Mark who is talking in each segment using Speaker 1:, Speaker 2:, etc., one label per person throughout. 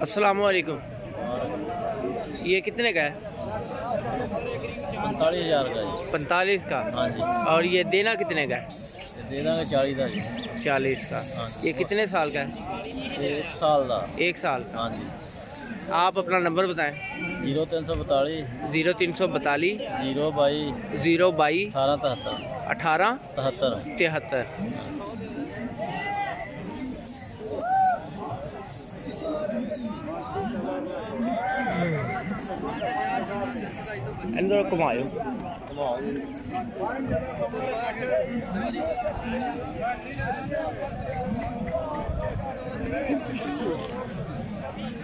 Speaker 1: असलकुम ये कितने का है?
Speaker 2: पैंतालीस हज़ार का है।
Speaker 1: पैंतालीस का?
Speaker 2: हाँ जी।
Speaker 1: और ये देना कितने का है?
Speaker 2: देना का चालीस का जी।
Speaker 1: चालीस का। हाँ ये कितने साल का है?
Speaker 2: एक साल का।
Speaker 1: एक साल। का
Speaker 2: हाँ जी।
Speaker 1: आप अपना नंबर बताएँ। ज़ीरो तीन सौ बतालीस
Speaker 2: ज़ीरो तीन सौ बतालीस
Speaker 1: ज़ीरो बाई।
Speaker 2: Zero by.
Speaker 1: अठारह तिहत्तर।
Speaker 2: अठारह 73
Speaker 1: तिहत्तर। अंदर घुमाओ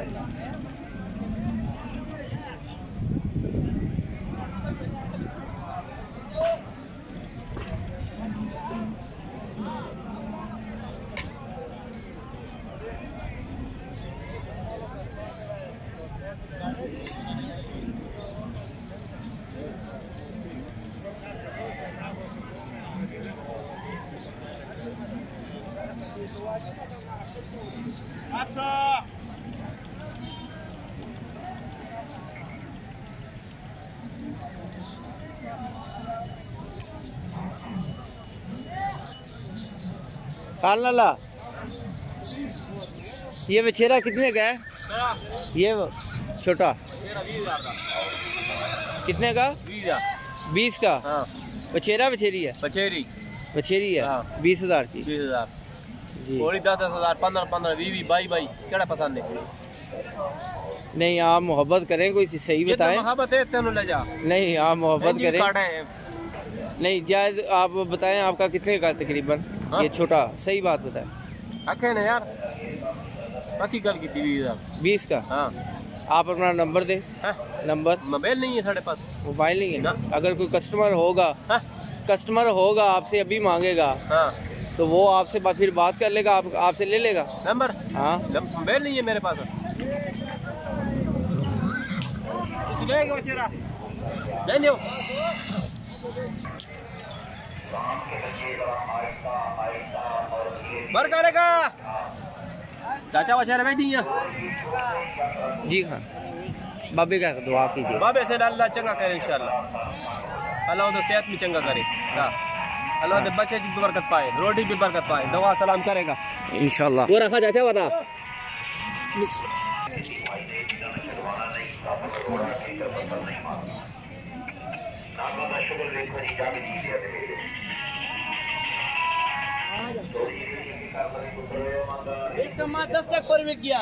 Speaker 1: Gracias. Matter. लाला ये बछेरा कितने का है? ये छोटा। कितने का? बीस का।
Speaker 2: हाँ।
Speaker 1: बछेरा बछेरी है?
Speaker 2: बछेरी।
Speaker 1: बछेरी है।
Speaker 2: हाँ।
Speaker 1: बीस हज़ार की।
Speaker 2: बीस
Speaker 1: हज़ार।
Speaker 2: थोड़ी दस दस हज़ार पंद्रह पंद्रह भी बीस बाई बाई केड़ा पसंद है?
Speaker 1: नहीं आप मोहब्बत करें कोई सही बताएँ।
Speaker 2: मोहब्बत है तेन ले जा।
Speaker 1: नहीं आप मोहब्बत करें। नहीं जायज़ आप बताएँ आपका कितने का तकरीबन?
Speaker 2: हाँ।
Speaker 1: ये छोटा सही बात बताएँ।
Speaker 2: आखे ना यार। बाकी गल की
Speaker 1: बीस का?
Speaker 2: हाँ।
Speaker 1: आप अपना नंबर दे।
Speaker 2: हाँ।
Speaker 1: नंबर।
Speaker 2: मोबाइल नहीं है साढ़े पास।
Speaker 1: मोबाइल नहीं है?
Speaker 2: ना?
Speaker 1: अगर कोई कस्टमर होगा
Speaker 2: हाँ।
Speaker 1: कस्टमर होगा आपसे अभी मांगेगा।
Speaker 2: हाँ।
Speaker 1: तो वो आपसे बात फिर बात कर लेगा आप आपसे ले लेगा।
Speaker 2: नंबर?
Speaker 1: हाँ।
Speaker 2: मोबाइल नहीं है मेरे पास। बर करेगा। चाचा बचेरा बैठ
Speaker 1: जी हाँ। बाबे का दुआ कीजिए।
Speaker 2: बाबे से अल्लाह चंगा करे इंशाल्लाह। अल्लाह तो सेहत भी चंगा करे। हाँ। अल्लाह के बच्चे की भी बरकत पाए रोटी भी बरकत पाए दवा सलाम करेगा।
Speaker 1: इंशाल्लाह।
Speaker 2: वो रखा चाचा बता
Speaker 3: इसका माँ दस लाख पर बिक गया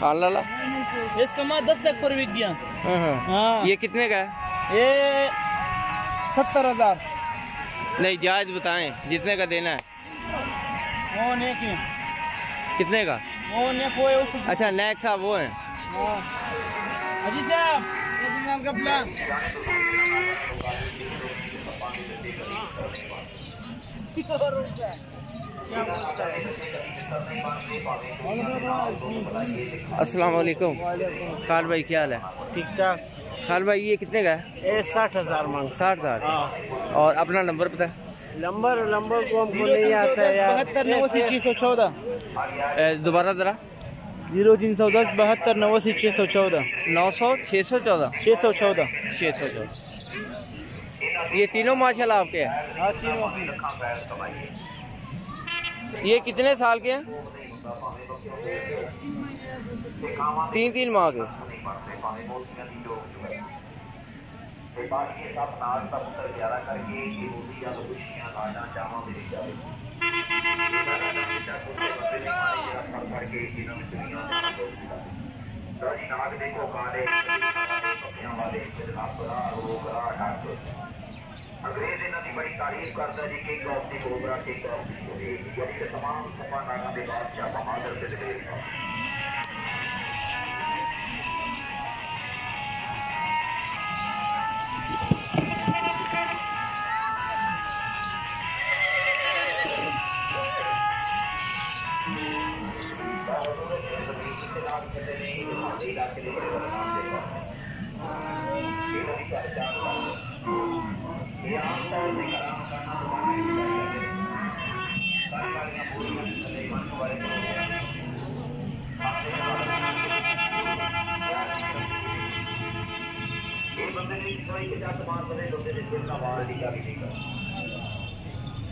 Speaker 1: खान लाला
Speaker 3: इसका माँ दस लाख पर बिक गया
Speaker 1: हाँ हाँ।
Speaker 3: हाँ।
Speaker 1: ये कितने का है?
Speaker 3: ये सत्तर हज़ार।
Speaker 1: नहीं जायज़ बताएँ जितने का देना है।
Speaker 3: वो ने की
Speaker 1: कितने का?
Speaker 3: वो ने कोई उस
Speaker 1: अच्छा नेक्स्ट साहब वो हैं।
Speaker 3: हाँ। अजी साहब का प्लान।
Speaker 1: वालेकुम। खाल भाई क्या हाल है?
Speaker 3: ठीक ठाक।
Speaker 1: खाल भाई ये कितने का है?
Speaker 3: ये साठ हज़ार मांग।
Speaker 1: साठ हज़ार।
Speaker 3: हाँ।
Speaker 1: और अपना नंबर पता है?
Speaker 3: नंबर नंबर को हमको नहीं आता है यार। बहत्तर नवासी छः सौ चौदह।
Speaker 1: दोबारा ज़रा।
Speaker 3: ज़ीरो तीन सौ दस बहत्तर नवासी छः सौ चौदह।
Speaker 1: नौ सौ छः सौ चौदह?
Speaker 3: छः सौ चौदह।
Speaker 1: छः सौ चौदह। ये तीनों माशाल्लाह आपके हैं?
Speaker 3: हाँ तीनों।
Speaker 1: ये कितने साल के हैं? तीन तीन माह के।
Speaker 4: ਤੇ ਬਾਕੀ ਇਹ ਸਭ ਨਾਲ ਦਾ ਪੁੱਤਰ ਪਿਆਰਾ ਕਰਕੇ ਇਹ ਉਹਦੀ ਗੱਲ ਖੁਸ਼ੀਆਂ ਲਾਣਾ ਚਾਹਾਂ ਮੇਰੇ ਜਾਵੇ ਕਰਕੇ ਇਹਨਾਂ ਵਿੱਚ ਦੁਨੀਆ ਦੇ ਰਾਜੀ ਨਾਗ ਦੇ ਕੋ ਕਾਲੇ ਕੱਪਿਆਂ ਵਾਲੇ ਜਨਾਬ ਰਾ ਰੋਗ ਰਾ ਡਾਕ ਅੰਗਰੇਜ਼ ਇਹਨਾਂ ਦੀ ਬੜੀ ਤਾਰੀਫ ਕਰਦਾ ਜੀ ਕਿ ਗੌਰ ਦੀ ਗੋਬਰਾ ਕੇ ਗੌਰ ਦੀ ਜਿਹੜੀ ਤਮਾਮ ਸਪਾ ਨਾਗਾਂ ਦੇ ਬਾਦਸ਼ਾਹ ਬਹਾਦਰ ਤੇ ਦੇ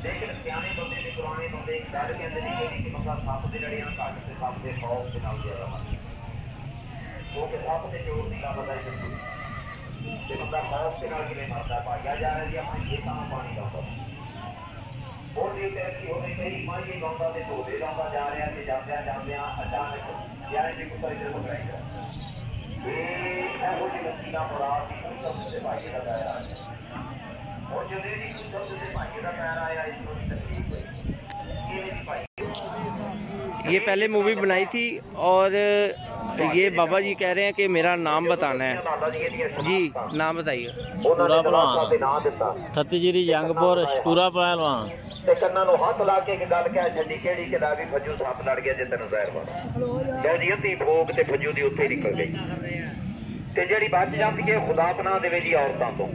Speaker 4: ਲੇਕਿਨ ਸਿਆਣੇ ਬੰਦੇ ਨੇ ਪੁਰਾਣੇ ਬੰਦੇ ਡਰ ਕਹਿੰਦੇ ਨੇ ਕਿ ਕਿ ਬੰਦਾ ਸੱਪ ਦੇ ਲੜੀਆਂ ਘੱਟ ਤੇ ਸੱਪ ਦੇ ਖੌਫ ਦੇ ਨਾਲ ਜਿਆਦਾ ਬੰਦਾ ਖੌਫ ਦੇ ਨਾਲ ਕਿਵੇਂ ਮਰਦਾ ਭਾਇਆ ਜਾ ਰਿਹਾ ਜੀ ਆਪਣੀ ਇਹ ਤਾਂ ਪਾਣੀ ਲਾਉਂਦਾ ਉਹ ਦੀ ਤਰੱਕੀ ਹੋਣੀ ਮੇਰੀ ਮਾਈ ਗਾਉਂਦਾ ਤੇ ਢੋਲੇ ਲਾਉਂਦਾ ਜਾ ਰਿਹਾ ਤੇ ਜਾਂਦਿਆਂ ਜਾਂਦਿਆਂ ਅਚਾਨਕ ਯਾਰ ਜੀ ਕੋਈ ਇਧਰ ਨੂੰ ਕਰਾਈਦਾ ਇਹ ਇਹੋ ਜਿਹੀ ਲੱਗੀ ਦਾ ਮੁਰਾਦ ਦੀ ਕੋਈ ਸ਼ਬਦ ਦੇ ਭਾਈ ਦਾ ਦਾਇਰਾ ਉਹ ਜਦੋਂ ਇਹਦੀ ਕੋਈ ਸ਼ਬਦ ਦੇ ਭਾਈ ਦਾ ਦਾਇਰਾ ਆਇਆ ਇਸ ਨੂੰ ਵੀ ਤਕਲੀਫ ਹੋਈ ਇਹ ਮੇਰੀ ਭਾਈ
Speaker 1: ये पहले मूवी बनाई थी और ये बाबा जी कह रहे हैं कि मेरा नाम बताना है
Speaker 4: ਦਾਦਾ ਜੀ ਇਹਦੀਆਂ
Speaker 1: जी नाम बताइए
Speaker 4: ਉਹਨਾਂ ਨੇ
Speaker 3: ਪੂਰਾ ਭਲਵਾਨ।
Speaker 4: ਤਲਾਸ਼ਾਂ ਤੇ ਨਾਂ ਦਿੱਤਾ
Speaker 3: ठत्तीजिरी जंगपुर शूरा पहलवान
Speaker 4: ਤੇ ਕੰਨਾਂ ਨੂੰ ਹੱਥ ਲਾ ਕੇ ਇੱਕ ਗੱਲ ਕਹਿ ਛੱਡੀ ਕਿਹੜੀ ਕਿ ਦਾ ਵੀ ਫੱਜੂ ਸੱਪ ਲੜ ਗਿਆ ਜੇ ਤੈਨੂੰ ਜ਼ਹਿਰ ਵਾਲਾ ਲਓ ਜੀ ਅੱਧੀ ਫੋਕ ਤੇ ਫੱਜੂ ਦੀ ਉੱਥੇ ਹੀ ਨਿਕਲ ਗਈ ਤੇ ਜਿਹੜੀ ਬਚ ਜਾਂਦੀ ਹੈ ਖੁਦਾ ਪਨਾਹ ਦੇਵੇ ਜੀ ਔਰਤਾਂ ਤੋਂ